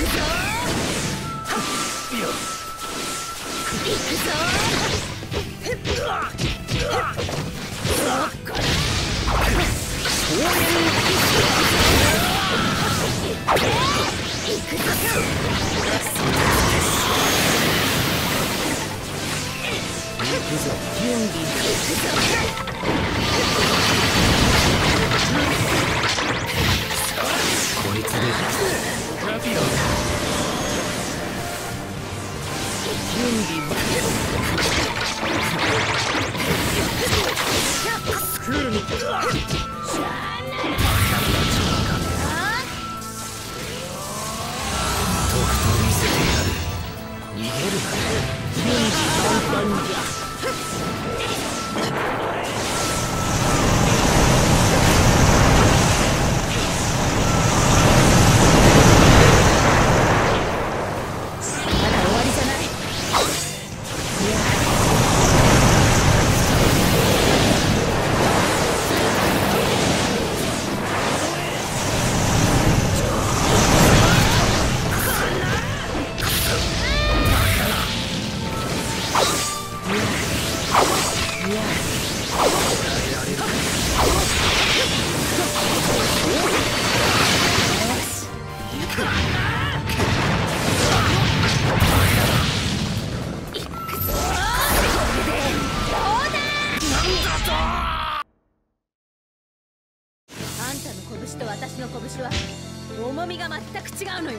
行くぞ。準備行くぞ。ぐるみ逃げるな、ね、人気パンパなじあんたの拳と私の拳は重みが全く違うのよ。